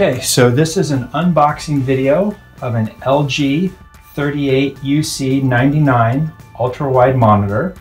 Okay, so this is an unboxing video of an LG 38UC99 ultra wide monitor.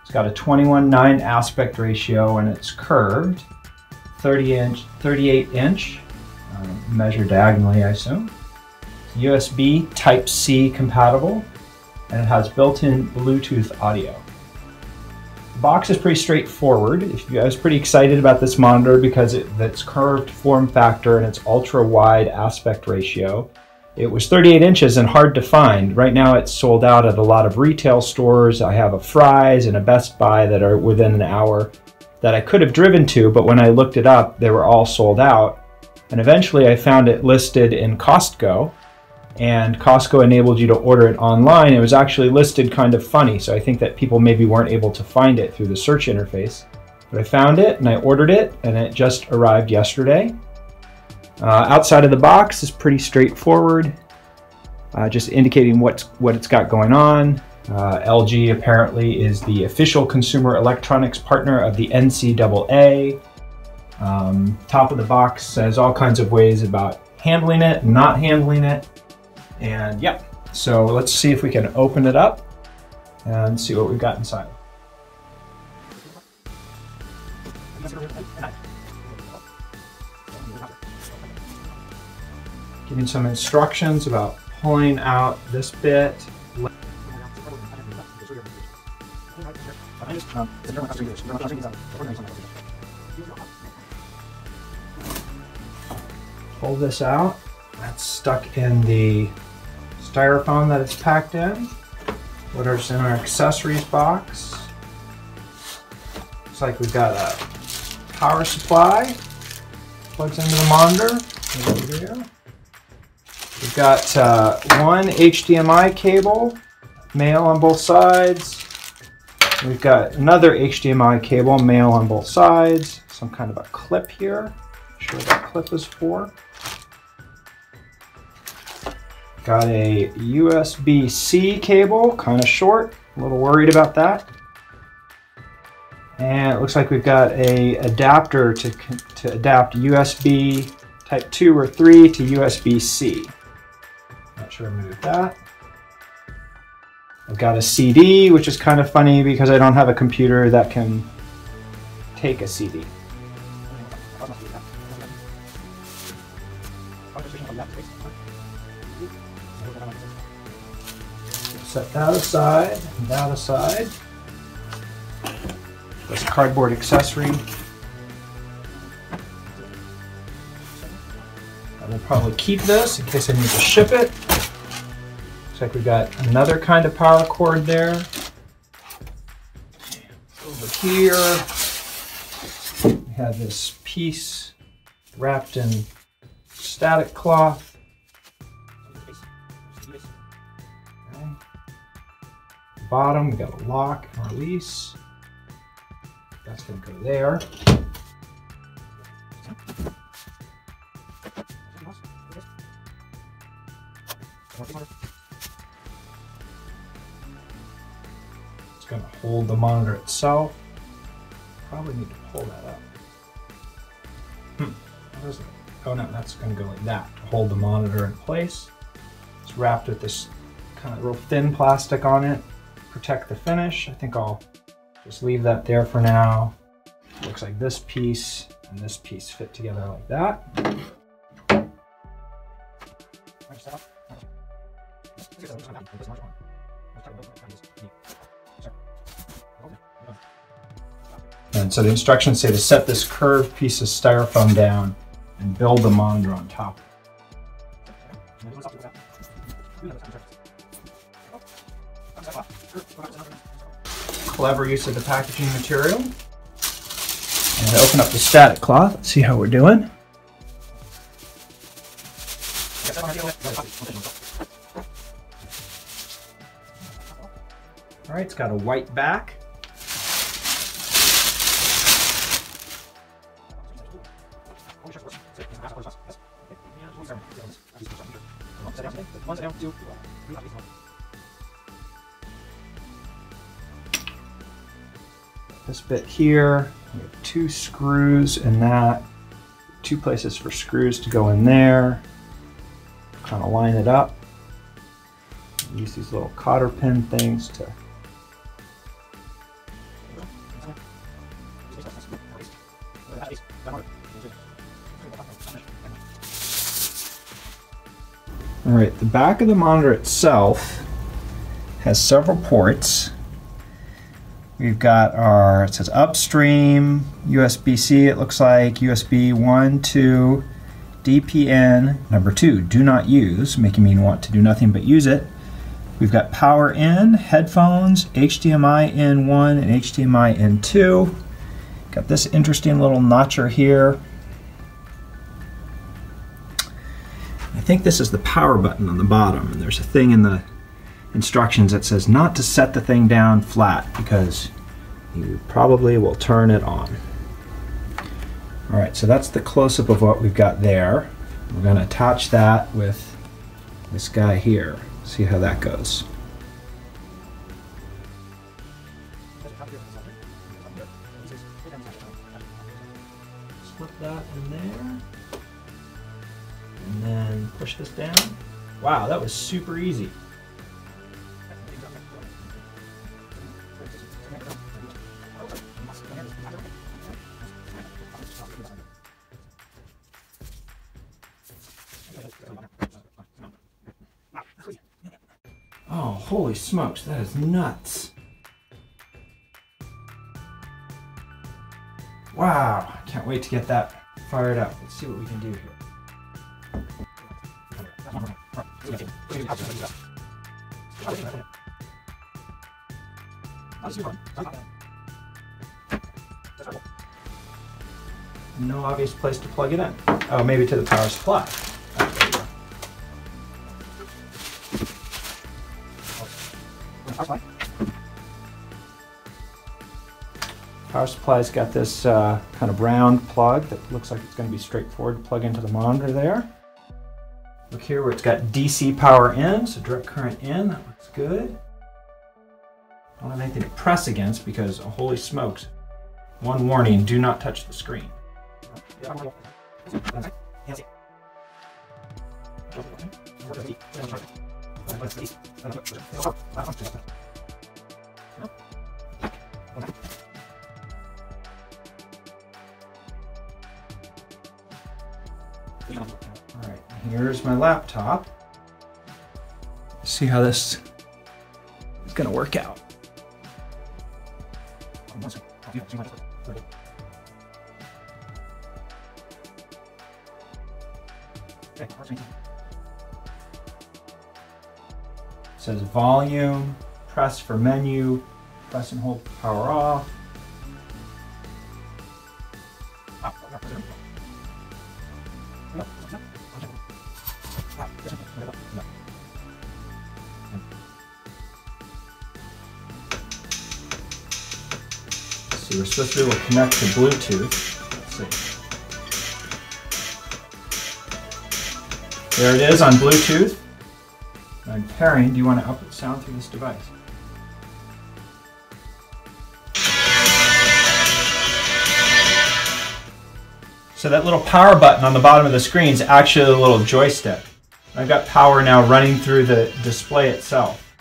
It's got a 21:9 aspect ratio and it's curved, 30 inch, 38 inch, uh, measured diagonally, I assume. USB Type C compatible, and it has built-in Bluetooth audio box is pretty straightforward. I was pretty excited about this monitor because it, its curved form factor and its ultra wide aspect ratio. It was 38 inches and hard to find. Right now it's sold out at a lot of retail stores. I have a Fry's and a Best Buy that are within an hour that I could have driven to, but when I looked it up, they were all sold out. And eventually I found it listed in Costco and Costco enabled you to order it online. It was actually listed kind of funny, so I think that people maybe weren't able to find it through the search interface. But I found it and I ordered it, and it just arrived yesterday. Uh, outside of the box is pretty straightforward, uh, just indicating what's what it's got going on. Uh, LG apparently is the official consumer electronics partner of the NCAA. Um, top of the box says all kinds of ways about handling it, not handling it. And yeah, so let's see if we can open it up and see what we've got inside. Giving some instructions about pulling out this bit. Pull this out. That's stuck in the styrofoam that it's packed in. What is in our accessories box? Looks like we've got a power supply. Plugs into the monitor. We've got uh, one HDMI cable, male on both sides. We've got another HDMI cable, male on both sides. Some kind of a clip here. Not sure what that clip is for. Got a USB-C cable, kind of short, a little worried about that. And it looks like we've got a adapter to, to adapt USB type 2 or 3 to USB-C. Not sure to do that. I've got a CD, which is kind of funny because I don't have a computer that can take a CD. Set that aside, that aside. This cardboard accessory. I will probably keep this in case I need to ship it. Looks like we've got another kind of power cord there. Over here, we have this piece wrapped in static cloth. Bottom, we got a lock and release. That's gonna go there. It's gonna hold the monitor itself. Probably need to pull that up. Hmm. Oh no, that's gonna go like that to hold the monitor in place. It's wrapped with this kind of real thin plastic on it protect the finish. I think I'll just leave that there for now. Looks like this piece and this piece fit together like that. And so the instructions say to set this curved piece of styrofoam down and build the monitor on top. Clever use of the packaging material. And open up the static cloth, Let's see how we're doing. All right, it's got a white back. This bit here. two screws in that. two places for screws to go in there. Kind of line it up. Use these little cotter pin things to All right, the back of the monitor itself has several ports. We've got our, it says upstream, USB-C it looks like, USB 1, 2, DP in, number 2, do not use, making me want to do nothing but use it. We've got power in, headphones, HDMI in 1 and HDMI in 2. Got this interesting little notcher here. I think this is the power button on the bottom, and there's a thing in the instructions that says not to set the thing down flat because you probably will turn it on. All right, so that's the close-up of what we've got there. We're going to attach that with this guy here. See how that goes. Slip that in there. And then push this down. Wow, that was super easy. Holy smokes, that is nuts. Wow, I can't wait to get that fired up. Let's see what we can do here. No obvious place to plug it in. Oh, maybe to the power supply. Power supply's got this uh, kind of round plug that looks like it's going to be straightforward to plug into the monitor there. Look here where it's got DC power in, so direct current in, that looks good. I don't have anything to press against because, oh, holy smokes, one warning, do not touch the screen. All right, here's my laptop. See how this is gonna work out. says volume, press for menu, press and hold power off. See, we're supposed to be able to connect to Bluetooth. Let's see. There it is on Bluetooth. I'm pairing. Do you want to output sound through this device? So that little power button on the bottom of the screen is actually a little joystick. I've got power now running through the display itself.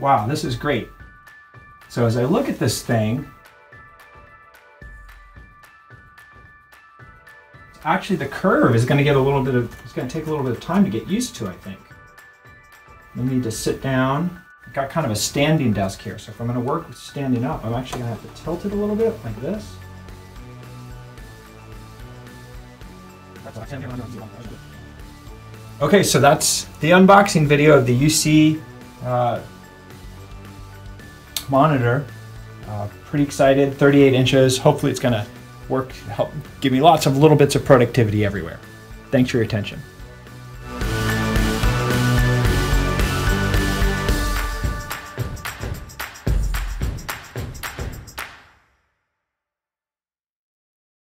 Wow, this is great. So as I look at this thing, actually the curve is going to get a little bit of, it's going to take a little bit of time to get used to, I think. I need to sit down. I've got kind of a standing desk here, so if I'm going to work standing up, I'm actually going to have to tilt it a little bit like this. Okay, so that's the unboxing video of the UC uh, monitor. Uh, pretty excited, 38 inches. Hopefully it's going to work, help give me lots of little bits of productivity everywhere. Thanks for your attention.